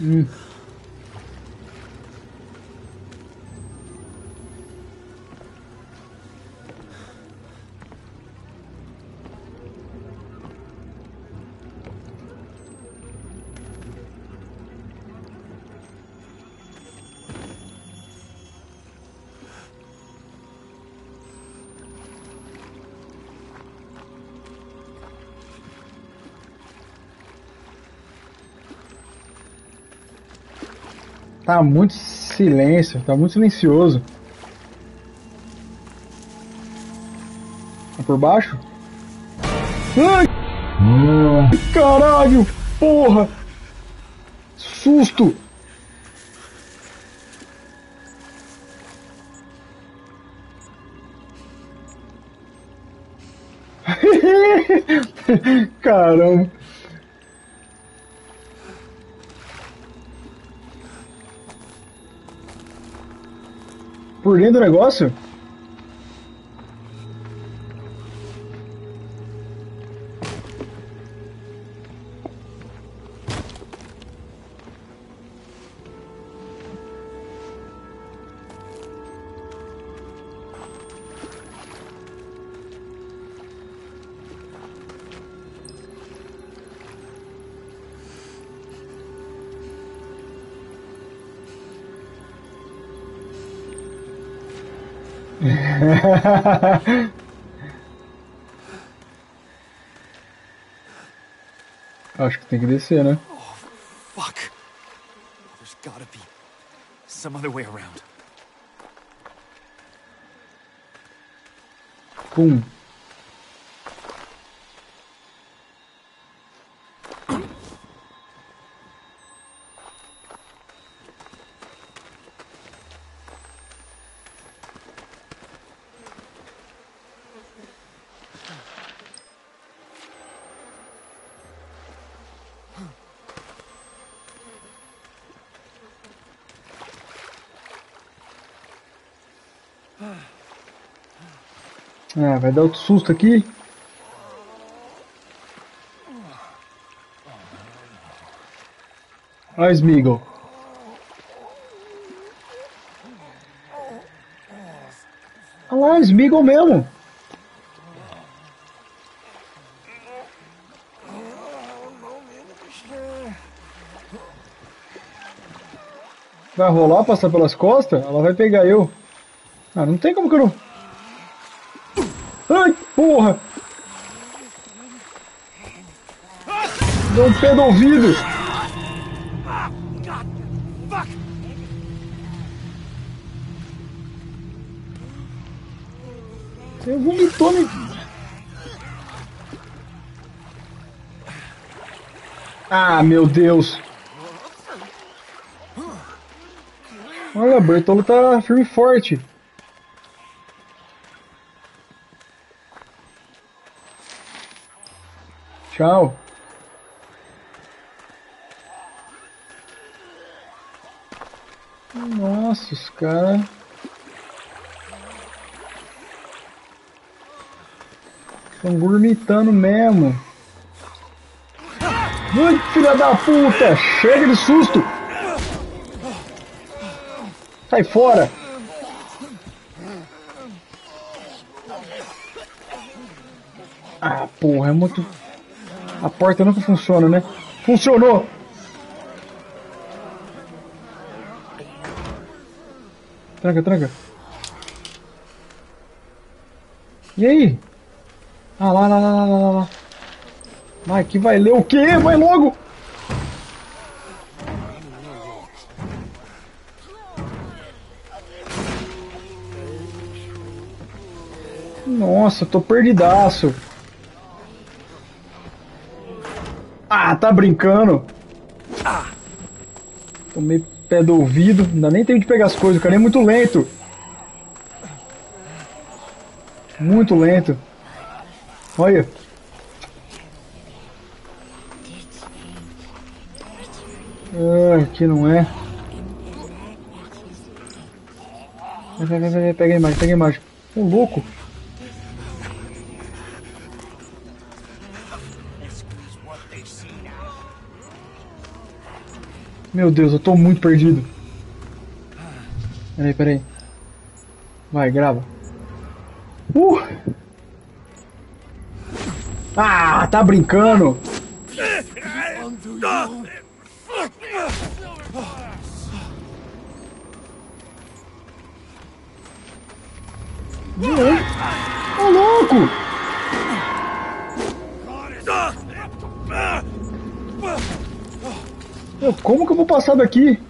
嗯。Tá muito silêncio, tá muito silencioso. Tá por baixo? Ai! Caralho! Porra! Susto! Caramba! Por dentro do negócio? Acho que tem que descer, né? Fuck. There's gotta be some other way around. Pum. Ah, vai dar outro susto aqui. Olha o Smeagol. Olha lá, Smeagol mesmo. Vai rolar, passar pelas costas? Ela vai pegar eu. Ah, não tem como que eu não... Porra! Deu um pé no ouvido! Você vomitou me... Ah, meu Deus! Olha, Bertolo tá firme e forte. Tchau. Nossa, os caras. Estão gourmitando mesmo. Ai, filha da puta! Chega de susto! Sai fora! Ah, porra, é muito. A porta nunca funciona, né? Funcionou! Tranca, tranca. E aí? Ah, lá, lá, lá, lá, lá, lá. Vai, que vai ler o quê? Vai logo! Nossa, tô perdidaço. Ah, tá brincando? Tomei pé do ouvido. Ainda nem tenho de pegar as coisas, o cara é muito lento. Muito lento. Olha. Ah, aqui não é. Vai, vai, vai, pega a imagem, pega a imagem. Ô, louco. Meu Deus, eu tô muito perdido. Peraí, peraí. Vai, grava. Uh! Ah, tá brincando? Ô, como que eu vou passar daqui?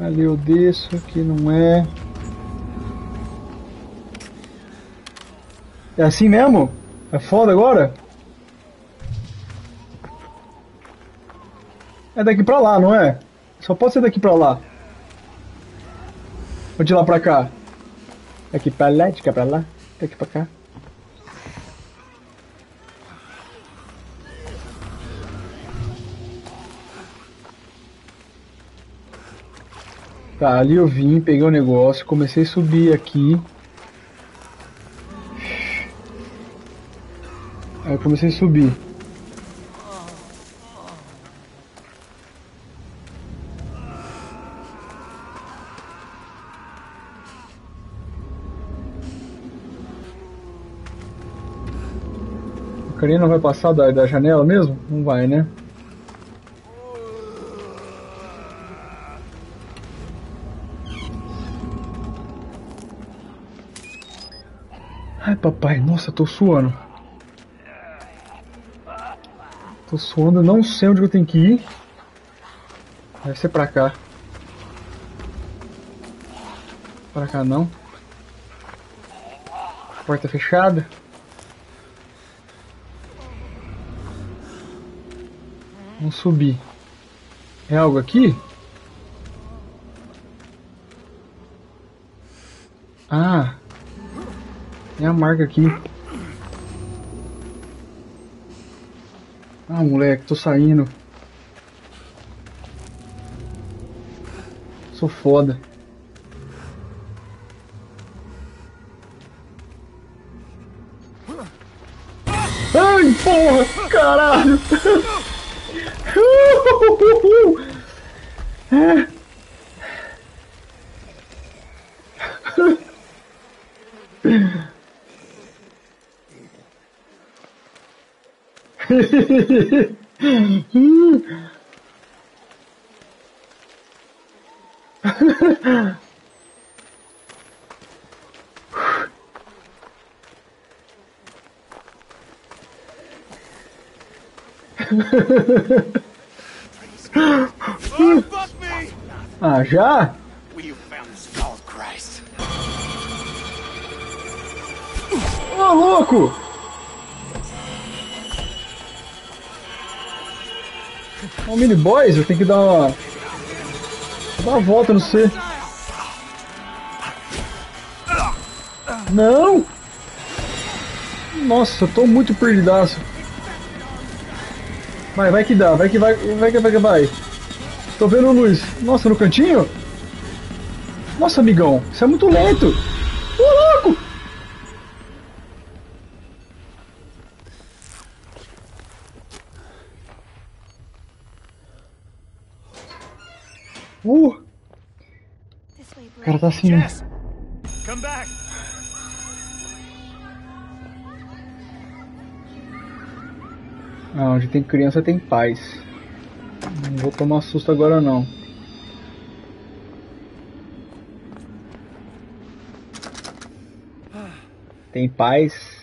Ali eu desço, aqui não é. É assim mesmo? É foda agora? É daqui pra lá, não é? Só pode ser daqui pra lá. Ou de lá pra cá? Daqui pra lá, de cá pra lá, daqui pra cá. Tá, ali eu vim, peguei o negócio, comecei a subir aqui. Aí eu comecei a subir. O carinha não vai passar da, da janela mesmo? Não vai, né? Ai, papai, nossa, tô suando. Tô suando, não sei onde eu tenho que ir. Deve ser pra cá. Pra cá não. Porta fechada. Vamos subir. É algo aqui? Ah. Tem a marca aqui. Ah, moleque, tô saindo. Sou foda. Ai, porra! Caralho! É. Ah, já? Ô, louco! Ô, mini boys, eu tenho que dar uma. dar uma volta no C. Não! Nossa, eu tô muito perdidaço. Vai, vai que dá, vai que vai, vai que vai que vai. Tô vendo luz. Nossa, no cantinho? Nossa, amigão, isso é muito lento. Cara tá assim. né? Jess! Come back! Ah, onde tem criança tem paz. Não vou tomar susto agora não. Tem paz.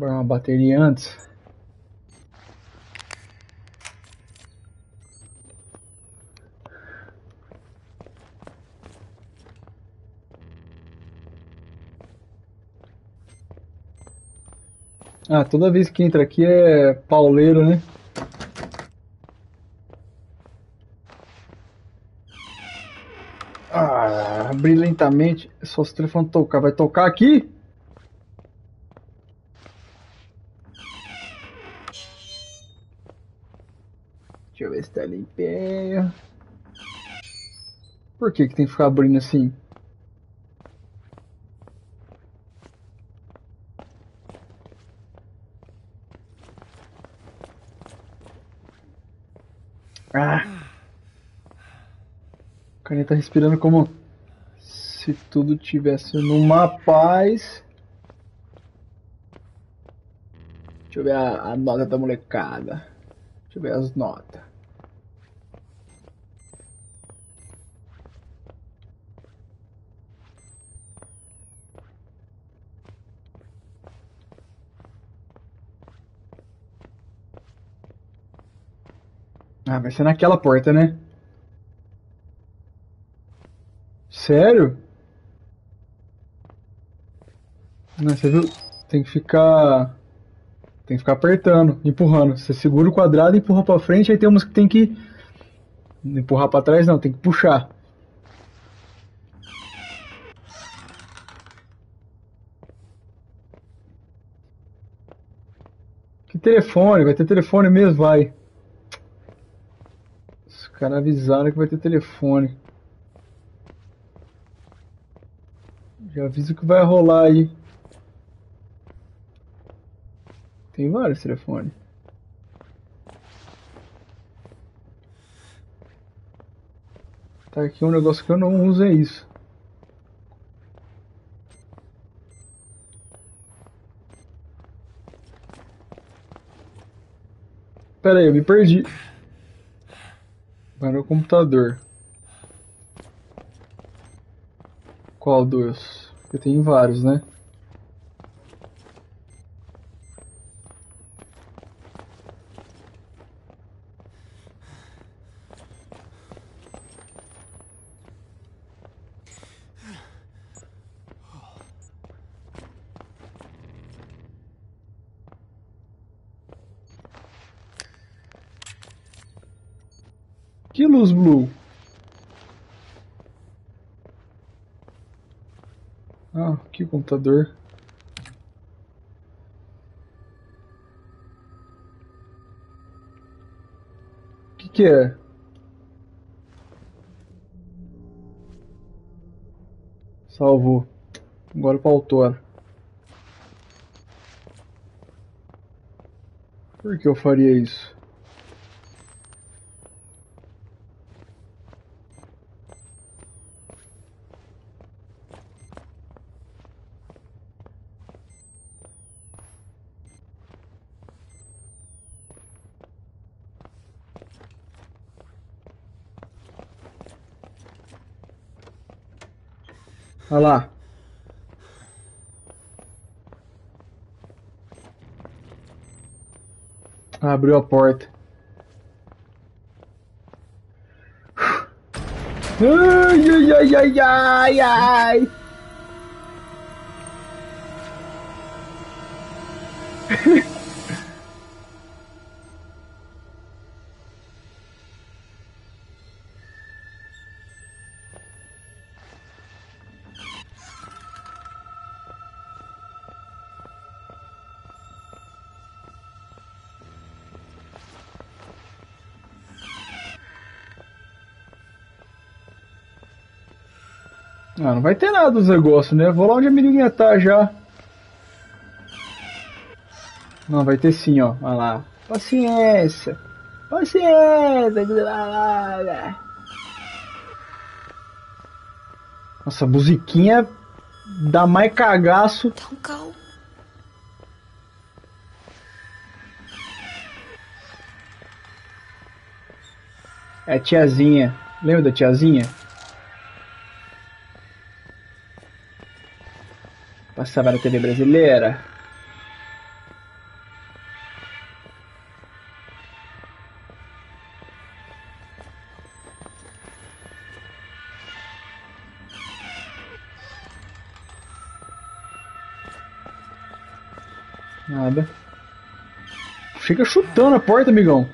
Vou uma bateria antes. Ah, toda vez que entra aqui é pauleiro, né? Ah, abrir lentamente. Só se o telefone tocar. Vai tocar aqui? Deixa eu ver se tá limpinho. Por que que tem que ficar abrindo assim? Ah! O carinha tá respirando como se tudo tivesse numa paz. Deixa eu ver a, a nota da molecada. Deixa eu ver as notas. Ah, vai ser naquela porta, né? Sério? Não, você viu? Tem que ficar. Tem que ficar apertando, empurrando. Você segura o quadrado, empurra pra frente, aí tem umas que tem que. Empurrar pra trás não, tem que puxar. Que telefone? Vai ter telefone mesmo, vai. Os caras avisaram que vai ter telefone. Já aviso que vai rolar aí. Tem vários telefones. Tá aqui um negócio que eu não uso é isso. Pera aí, eu me perdi. Vai no computador. Qual dos? Eu tenho vários, né? Que luz blue? Ah, que computador. O que que é? Salvou. Agora para autor. Por que eu faria isso? Olha lá. Abriu a porta. Ai, ai, ai, ai, ai, ai. Ah, não vai ter nada dos negócios, né? Vou lá onde a menina tá já. Não, vai ter sim, ó. Olha lá. Paciência. Paciência. Nossa, a musiquinha dá mais cagaço. É a tiazinha. Lembra da tiazinha? Passava na TV brasileira. Nada. Chega chutando a porta, amigão.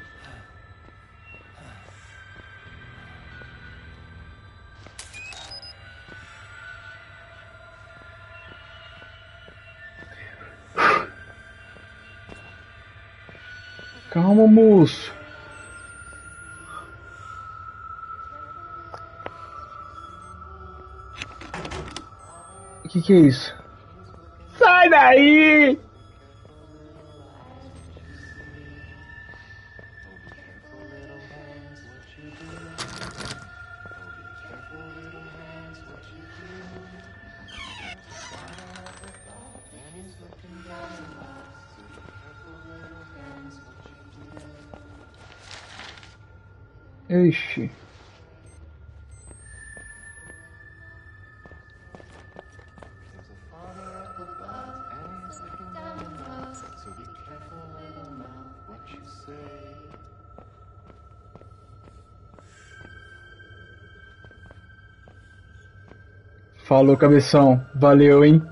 Calma, moço. O que, que é isso? Sai daí! Say. Falou, cabeção. Valeu, hein?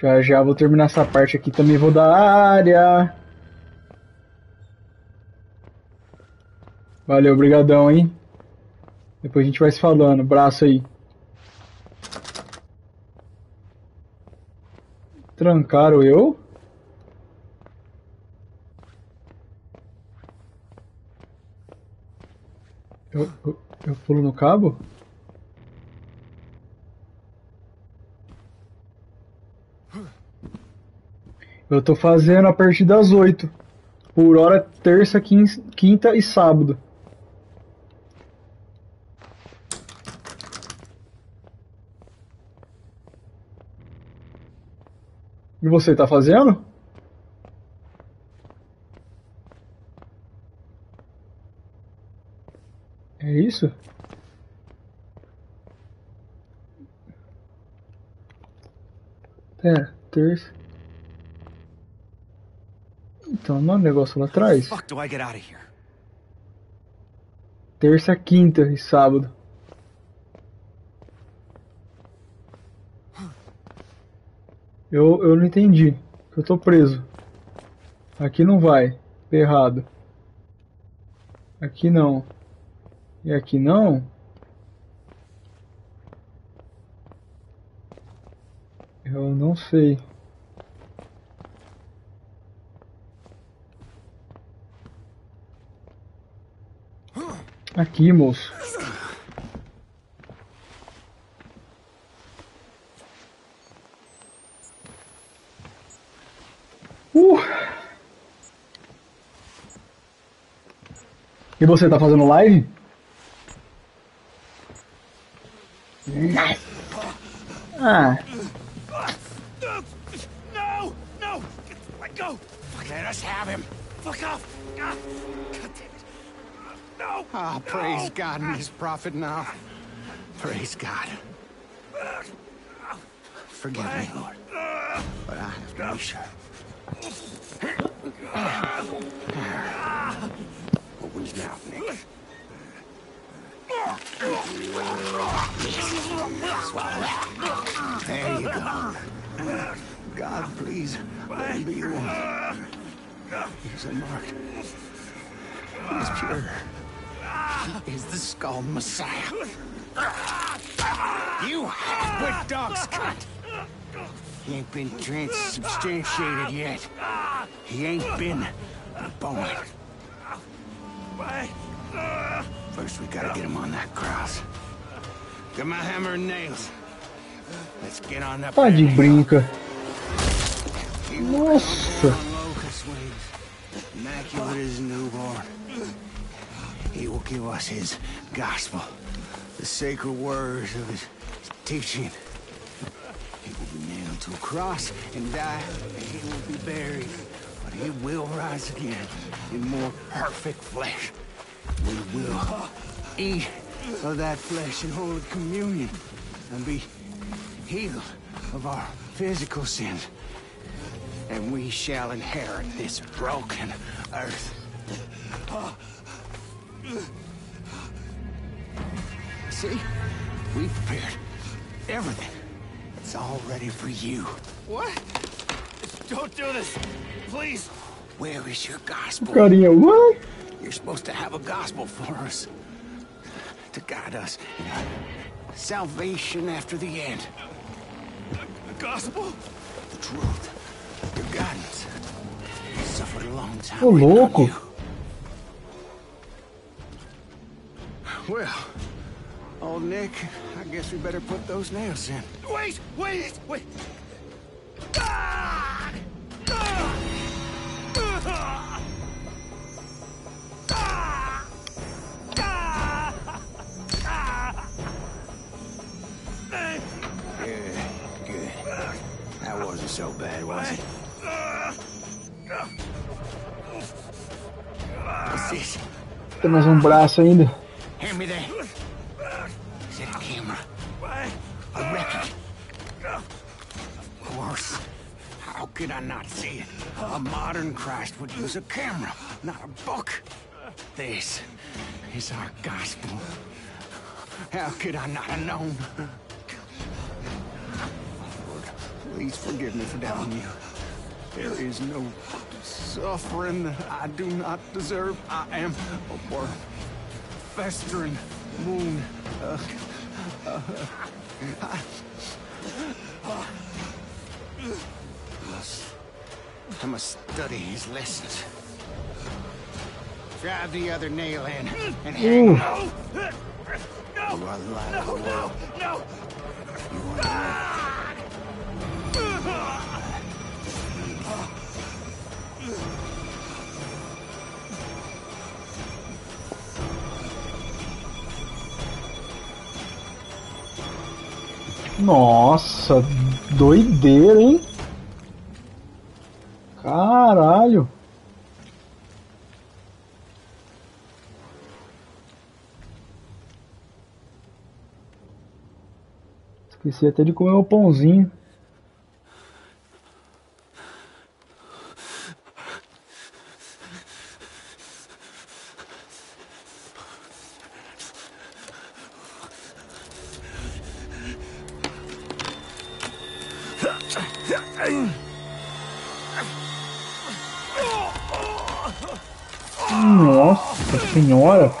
Já já vou terminar essa parte aqui. Também vou da área. Valeu, brigadão, hein? Depois a gente vai se falando. Braço aí. Trancaram eu? Eu, eu, eu pulo no cabo? Eu tô fazendo a partir das 8. Por hora, terça, quin- quinta e sábado. E você tá fazendo? É isso? Pera, terça. Então, não é um negócio lá atrás? Terça, quinta e sábado. Eu, eu não entendi. Eu tô preso. Aqui não vai. Errado. Aqui não. E aqui não? Eu não sei. Aqui, moço. E você tá fazendo live? Ah, No! No! Let go! Let us have him! Fuck off! God! No! Ah, praise God and his prophet now. Praise God. Forgive me, Lord. But I have be There you go. God, please, be the one. He's unmarked. He's pure. He is the skull Messiah. You half-wit dog's cunt! He ain't been transubstantiated yet. He ain't been born. First, we gotta get him on that cross. Tá de brinca. He will come Nossa. on locust wings, immaculate a newborn. He will give us his gospel, the sacred words of his teaching. He will be nailed to a cross and die, and he will be buried. But he will rise again in more perfect flesh. We will eat of that flesh and holy communion and be healed of our physical sins. And we shall inherit this broken earth. See? We prepared everything. It's all ready for you. What? Don't do this! Please! Where is your gospel? Carinha, what? You're supposed to have a gospel for us. To guide us in our salvation after the end. The gospel? The truth. Your guidance. You suffered a long time. Ô, waiting louco. Well, old Nick, I guess we better put those nails in. Wait, wait, wait. So bad, was it? Tem mais um braço ainda. Hand me that. Is a camera? A record? Of course. How could I not see it? A modern Christ would use a camera, not a book. This is our gospel. How could I not have known? Lord, please forgive me for doubting you. There is no suffering that I do not deserve. I am a worm festering wound. Uh, uh, I, must, I must study his lessons. Drive the other nail in and hang Ooh. him. No! You are the light of the No, no, no! You are Nossa, doideira, hein? Caralho. Esqueci até de comer o pãozinho. Senhora.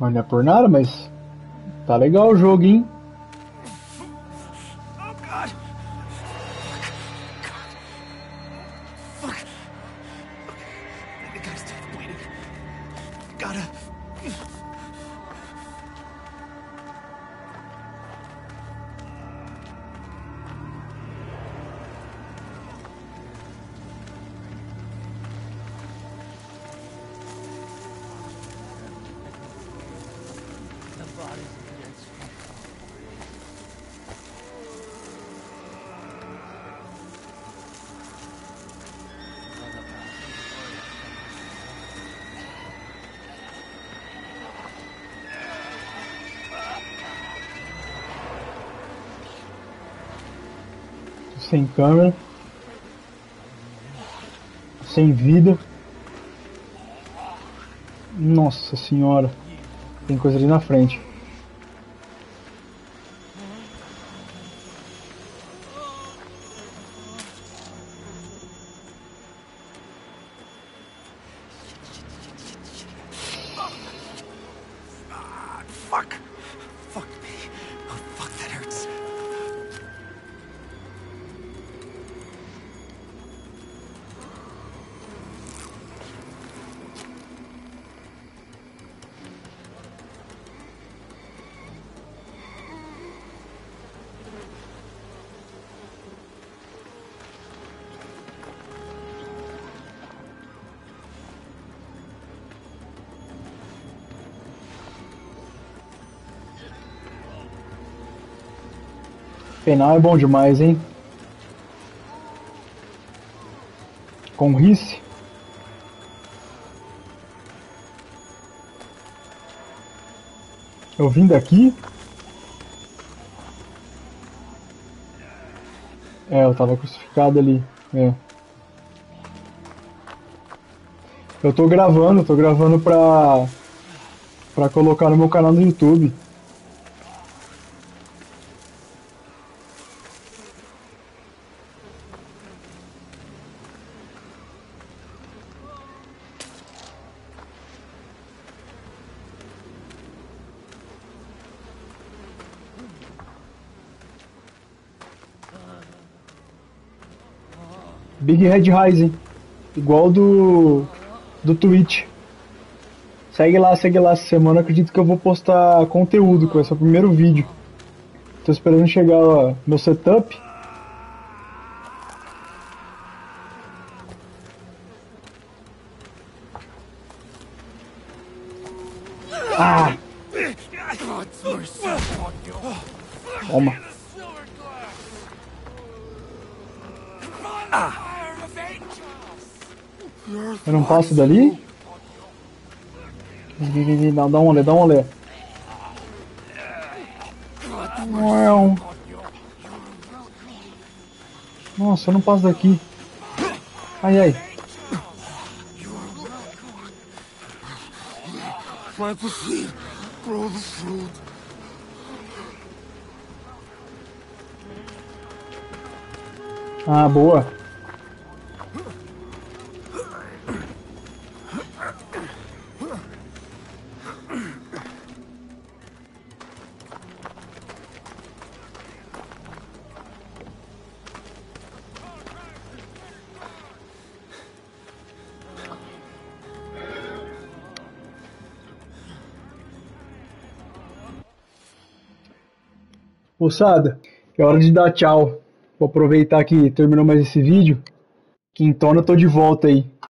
Olha por nada, mas tá legal o jogo, hein? Sem câmera. Sem vida. Nossa senhora. Tem coisa ali na frente. Penal é bom demais, hein? Com Rice. Eu vim daqui? É, eu tava crucificado ali. É. Eu tô gravando, tô gravando pra. pra colocar no meu canal do YouTube. Big Red Rising. Igual do. do Twitch. Segue lá, segue lá. Essa semana acredito que eu vou postar conteúdo, com esse é o primeiro vídeo. Tô esperando chegar ó, meu setup. Passo dali? Dá, dá um olé, dá um olé. Uau. Nossa, eu não passo daqui. Ai, ai. Plant the seed. Grow the fruit. Ah, boa. Moçada, é hora de dar tchau. Vou aproveitar que terminou mais esse vídeo. Quintona, eu tô de volta aí.